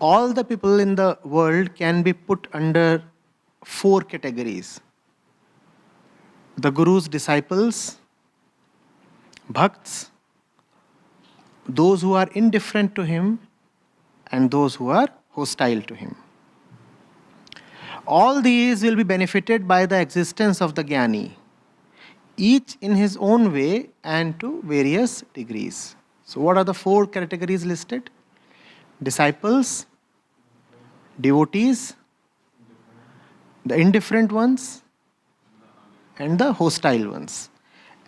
all the people in the world can be put under four categories the Guru's disciples, bhakts, those who are indifferent to him, and those who are hostile to him. All these will be benefited by the existence of the Jnani, each in his own way and to various degrees. So, what are the four categories listed? Disciples, devotees, the indifferent ones, and the hostile ones.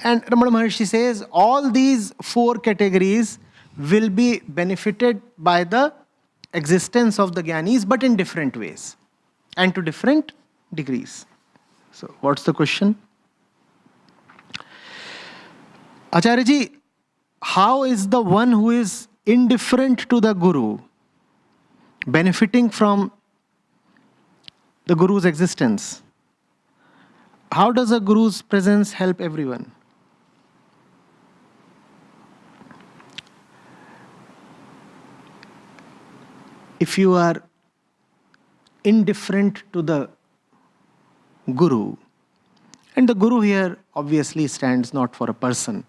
And Ramana Maharshi says all these four categories will be benefited by the existence of the Gyanis, but in different ways and to different degrees. So, what's the question? Acharya ji, how is the one who is indifferent to the Guru benefiting from the Guru's existence? How does a Guru's presence help everyone? If you are indifferent to the Guru, and the Guru here obviously stands not for a person,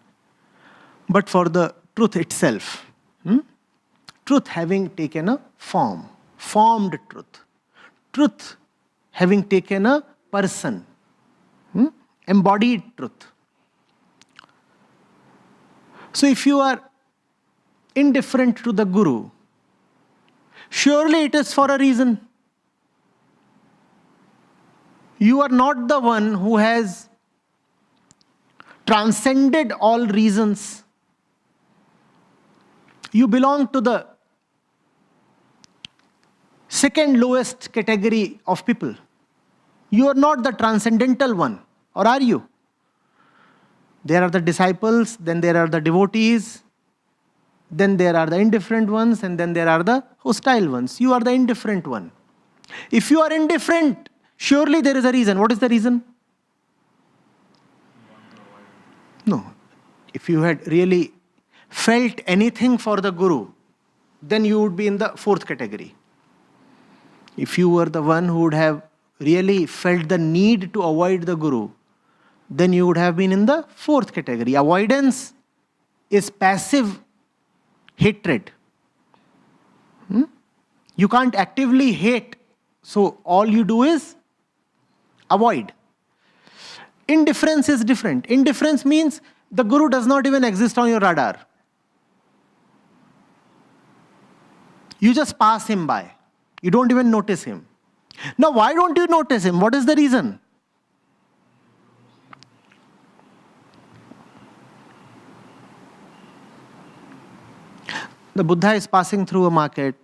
but for the truth itself. Hmm? Truth having taken a form, formed truth. Truth having taken a person, hmm? embodied truth. So if you are indifferent to the Guru, surely it is for a reason. You are not the one who has transcended all reasons. You belong to the second lowest category of people. You are not the transcendental one, or are you? There are the disciples, then there are the devotees, then there are the indifferent ones, and then there are the hostile ones. You are the indifferent one. If you are indifferent, surely there is a reason. What is the reason? No. If you had really felt anything for the Guru, then you would be in the fourth category. If you were the one who would have really felt the need to avoid the Guru, then you would have been in the fourth category. Avoidance is passive hatred. Hmm? You can't actively hate, so all you do is avoid. Indifference is different. Indifference means the Guru does not even exist on your radar. You just pass him by. You don't even notice him. Now, why don't you notice him? What is the reason? The Buddha is passing through a market,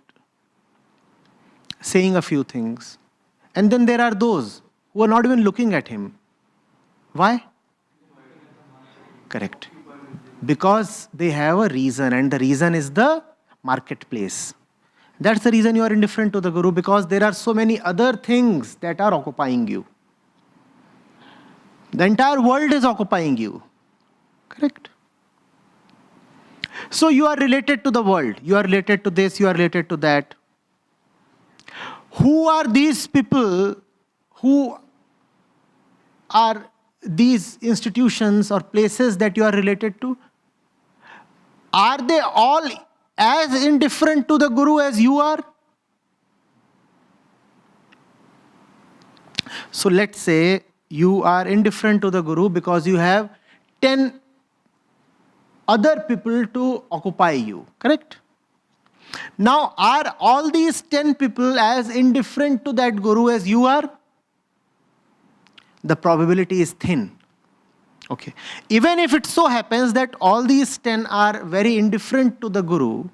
saying a few things, and then there are those who are not even looking at him. Why? Correct. Because they have a reason, and the reason is the marketplace. That's the reason you are indifferent to the Guru because there are so many other things that are occupying you. The entire world is occupying you. Correct? So you are related to the world. You are related to this, you are related to that. Who are these people who are these institutions or places that you are related to? Are they all as indifferent to the Guru as you are? So let's say you are indifferent to the Guru because you have 10 other people to occupy you, correct? Now, are all these 10 people as indifferent to that Guru as you are? The probability is thin. Okay. Even if it so happens that all these 10 are very indifferent to the Guru,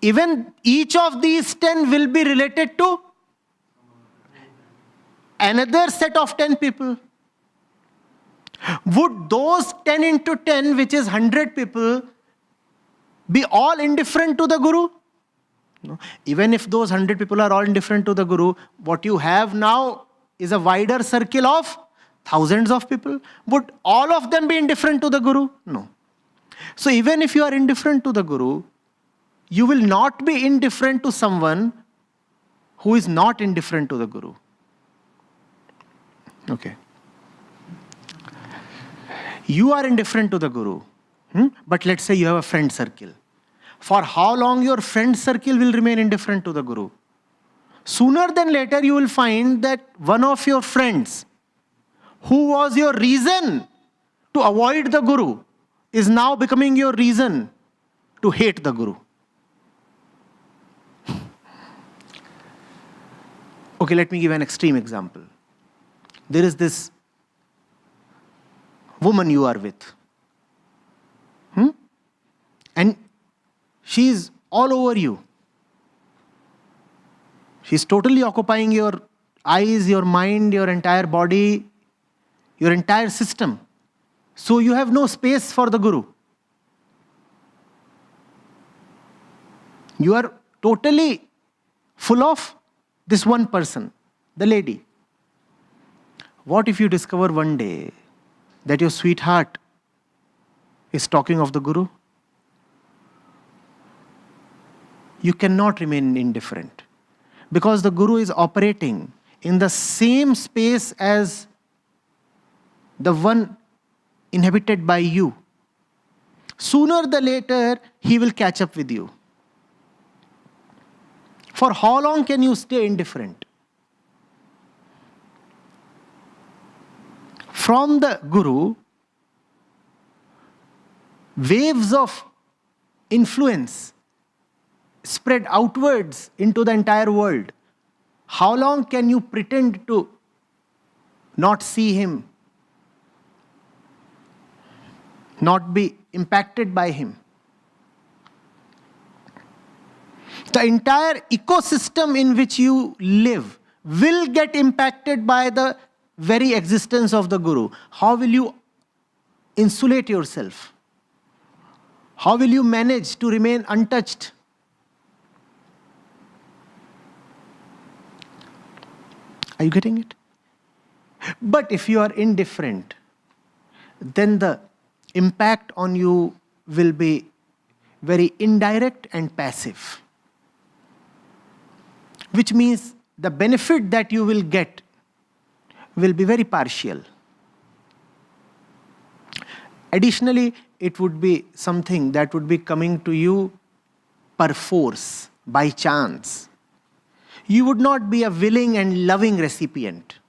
even each of these 10 will be related to another set of 10 people. Would those 10 into 10, which is 100 people, be all indifferent to the Guru? No. Even if those 100 people are all indifferent to the Guru, what you have now is a wider circle of thousands of people. Would all of them be indifferent to the Guru? No. So even if you are indifferent to the Guru, you will not be indifferent to someone who is not indifferent to the Guru. Okay. You are indifferent to the Guru, hmm? but let's say you have a friend circle. For how long your friend circle will remain indifferent to the Guru? Sooner than later, you will find that one of your friends, who was your reason to avoid the Guru, is now becoming your reason to hate the Guru. Okay, let me give an extreme example. There is this woman you are with. Hmm? And she is all over you. She's totally occupying your eyes, your mind, your entire body, your entire system. So you have no space for the Guru. You are totally full of this one person, the lady. What if you discover one day that your sweetheart is talking of the Guru? You cannot remain indifferent because the Guru is operating in the same space as the one inhabited by you. Sooner or later, he will catch up with you. For how long can you stay indifferent? From the Guru, waves of influence spread outwards into the entire world. How long can you pretend to not see him, not be impacted by him? the entire ecosystem in which you live will get impacted by the very existence of the Guru. How will you insulate yourself? How will you manage to remain untouched? Are you getting it? But if you are indifferent, then the impact on you will be very indirect and passive which means the benefit that you will get will be very partial. Additionally, it would be something that would be coming to you per force, by chance. You would not be a willing and loving recipient.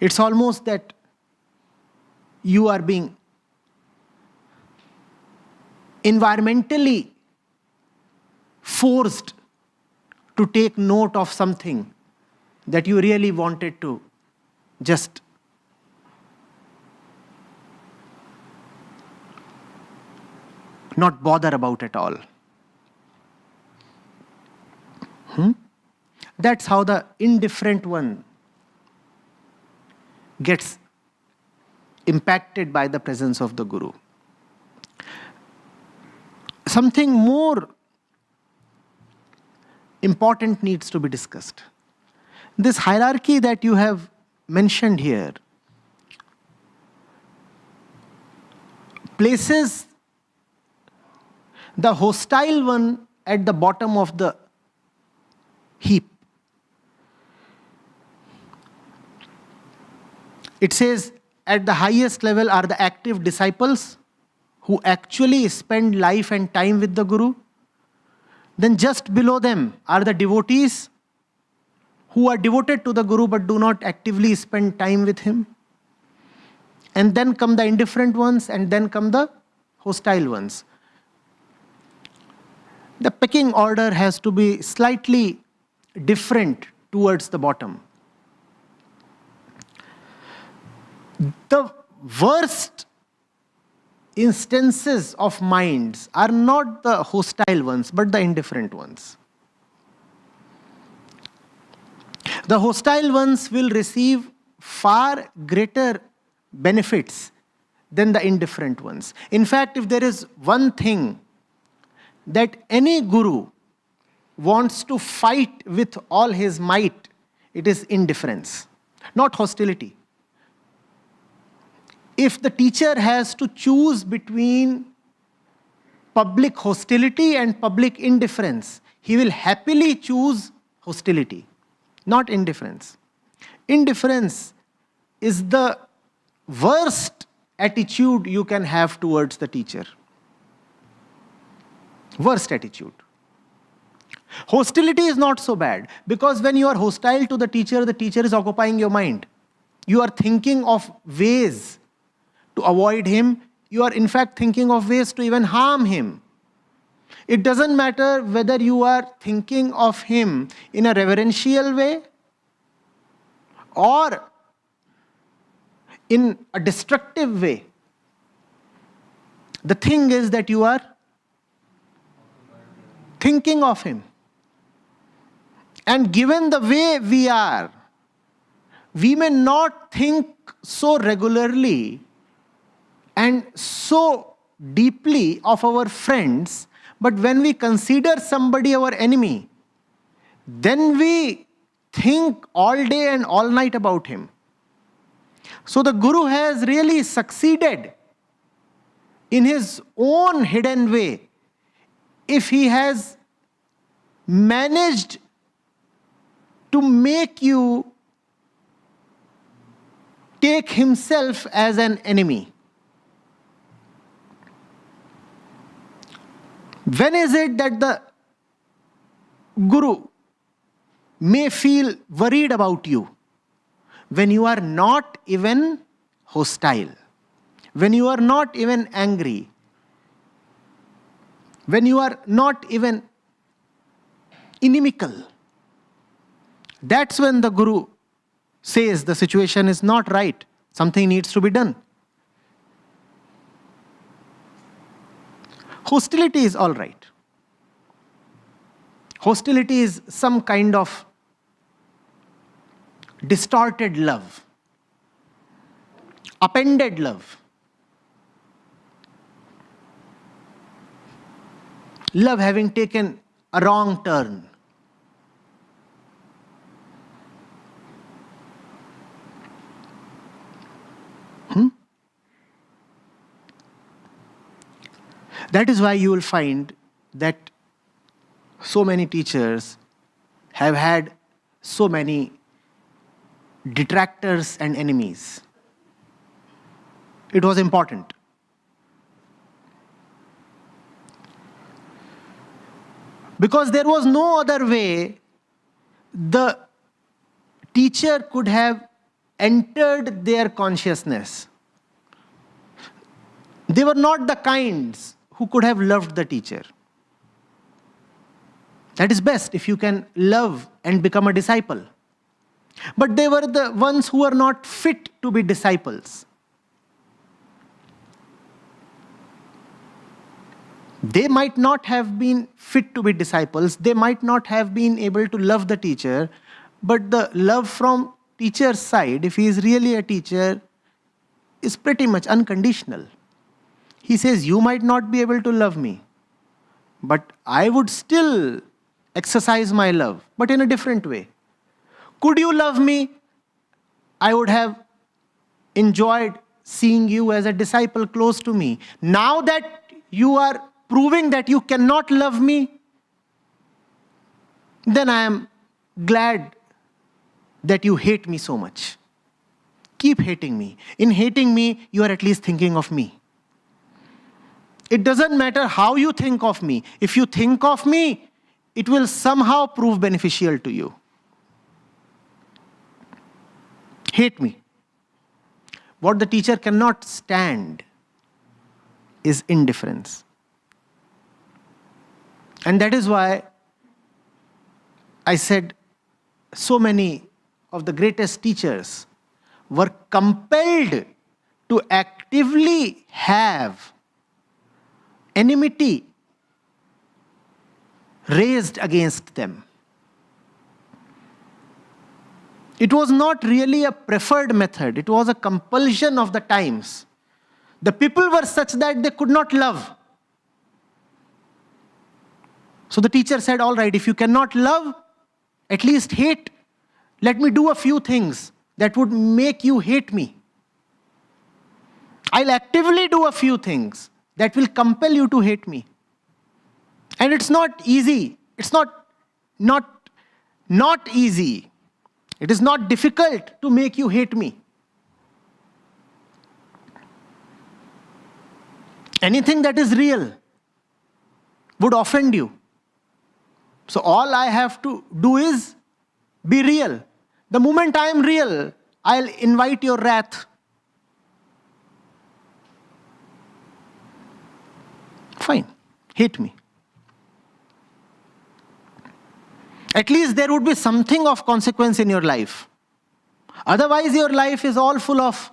It's almost that you are being environmentally forced to take note of something that you really wanted to just not bother about at all. Hmm? That's how the indifferent one gets impacted by the presence of the Guru. Something more important needs to be discussed. This hierarchy that you have mentioned here places the hostile one at the bottom of the heap. It says at the highest level are the active disciples who actually spend life and time with the Guru. Then just below them are the devotees who are devoted to the Guru but do not actively spend time with him. And then come the indifferent ones, and then come the hostile ones. The pecking order has to be slightly different towards the bottom. The worst instances of minds are not the hostile ones, but the indifferent ones. The hostile ones will receive far greater benefits than the indifferent ones. In fact, if there is one thing that any guru wants to fight with all his might, it is indifference, not hostility if the teacher has to choose between public hostility and public indifference, he will happily choose hostility, not indifference. Indifference is the worst attitude you can have towards the teacher. Worst attitude. Hostility is not so bad because when you are hostile to the teacher, the teacher is occupying your mind. You are thinking of ways to avoid him. You are, in fact, thinking of ways to even harm him. It doesn't matter whether you are thinking of him in a reverential way or in a destructive way. The thing is that you are thinking of him. And given the way we are, we may not think so regularly and so deeply of our friends, but when we consider somebody our enemy, then we think all day and all night about him. So the Guru has really succeeded in his own hidden way if he has managed to make you take himself as an enemy. When is it that the Guru may feel worried about you? When you are not even hostile, when you are not even angry, when you are not even inimical. That's when the Guru says the situation is not right, something needs to be done. Hostility is all right. Hostility is some kind of distorted love, appended love. Love having taken a wrong turn. That is why you will find that so many teachers have had so many detractors and enemies. It was important. Because there was no other way the teacher could have entered their consciousness. They were not the kinds who could have loved the teacher. That is best if you can love and become a disciple. But they were the ones who were not fit to be disciples. They might not have been fit to be disciples, they might not have been able to love the teacher, but the love from teacher's side, if he is really a teacher, is pretty much unconditional. He says, You might not be able to love me, but I would still exercise my love, but in a different way. Could you love me? I would have enjoyed seeing you as a disciple close to me. Now that you are proving that you cannot love me, then I am glad that you hate me so much. Keep hating me. In hating me, you are at least thinking of me. It doesn't matter how you think of me. If you think of me, it will somehow prove beneficial to you. Hate me. What the teacher cannot stand is indifference. And that is why I said so many of the greatest teachers were compelled to actively have enmity raised against them. It was not really a preferred method, it was a compulsion of the times. The people were such that they could not love. So the teacher said, All right, if you cannot love, at least hate. Let me do a few things that would make you hate me. I'll actively do a few things that will compel you to hate me. And it's not easy. It's not, not, not easy. It is not difficult to make you hate me. Anything that is real would offend you. So all I have to do is be real. The moment I am real, I'll invite your wrath. Fine, hate me. At least there would be something of consequence in your life. Otherwise, your life is all full of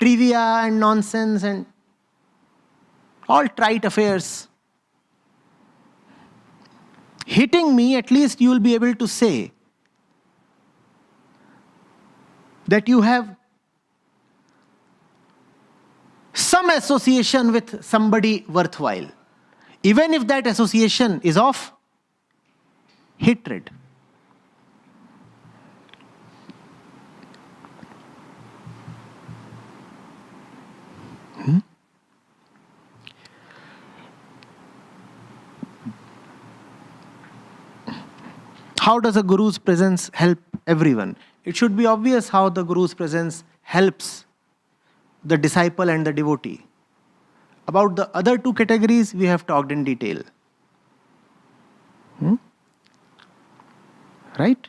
trivia and nonsense and all trite affairs. Hitting me, at least you will be able to say that you have some association with somebody worthwhile, even if that association is of hatred. Hmm? How does a guru's presence help everyone? It should be obvious how the guru's presence helps the disciple and the devotee. About the other two categories, we have talked in detail. Hmm? Right?